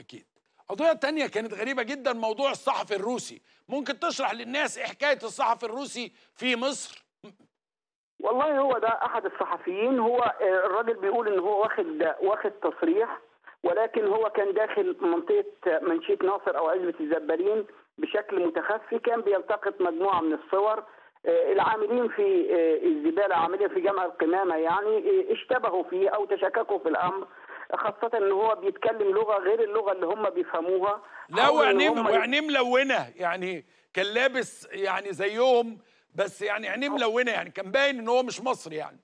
أكيد. قضية تانية كانت غريبة جدا موضوع الصحفي الروسي. ممكن تشرح للناس إيه حكاية الصحفي الروسي في مصر؟ والله هو ده أحد الصحفيين. هو آه، الراجل بيقول إن هو واخد واخد تصريح ولكن هو كان داخل منطقة منشيه ناصر أو عزبة الزبالين بشكل متخفي. كان بيلتقط مجموعة من الصور آه، العاملين في آه، الزبالة عاملين في جامع القمامة يعني آه، اشتبهوا فيه أو تشككوا في الأمر. خاصة إن هو بيتكلم لغة غير اللغة اللي هم بيفهموها. لا وعينيه وعينيه ملونه يعني كان لابس يعني زيهم بس يعني عينيه ملونه يعني كان باين إن هو مش مصري يعني.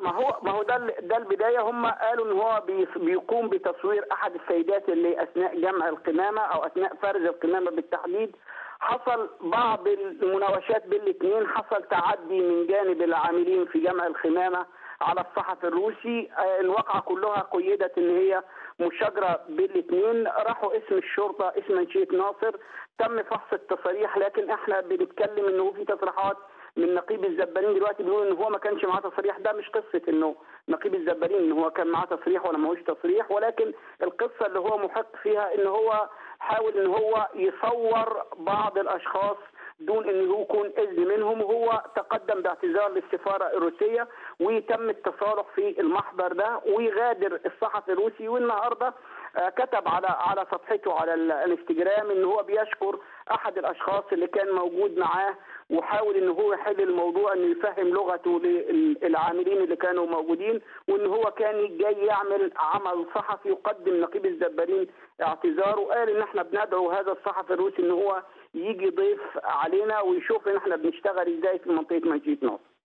ما هو ما هو ده ده البداية. هم قالوا إن هو بي- بيقوم بتصوير أحد السيدات اللي أثناء جمع القمامة أو أثناء فرز القمامة بالتحديد. حصل بعض المناوشات بين الاثنين حصل تعدي من جانب العاملين في جمع القمامة. على الصحفي الروسي. آه، الواقعة كلها قيدت إن هي مشاجرة بين الاثنين راحوا اسم الشرطة اسم منشيه ناصر. تم فحص التصاريح لكن إحنا بنتكلم إنه في تصريحات من نقيب الزبالين. دلوقتي بيقول إن هو ما كانش معاه تصريح. ده مش قصة إنه نقيب الزبالين إن هو كان معاه تصريح ولا معهوش تصريح. ولكن القصة اللي هو محق فيها إن هو حاول إن هو يصور بعض الأشخاص دون ان هو يكون إذن منهم. وهو تقدم باعتذار للسفارة الروسية. وتم التصالح في المحضر ده ويغادر الصحفي الروسي. والنهارده آه، كتب على على صفحته على ال- الانستجرام إن هو بيشكر أحد الأشخاص اللي كان موجود معاه وحاول إن هو يحل الموضوع إنه يفهم لغته للعاملين اللي كانوا موجودين وإن هو كان جاي يعمل عمل صحفي يقدم نقيب الزبالين اعتذار وقال إن إحنا بندعو هذا الصحفي الروسي إن هو يجي ضيف علينا ويشوف إن إحنا بنشتغل إزاي في منطقة منشيه ناصر